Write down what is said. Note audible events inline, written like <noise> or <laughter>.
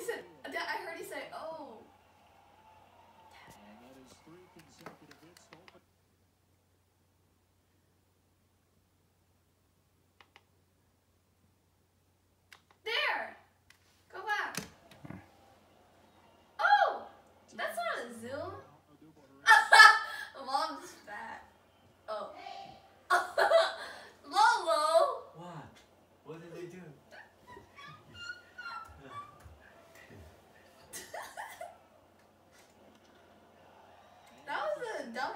he said, "Dad, I heard he say, oh. There! Go back. Oh! That's not a zoom. <laughs> Mom's fat. Oh. <laughs> Lolo! What? What did they do? dumb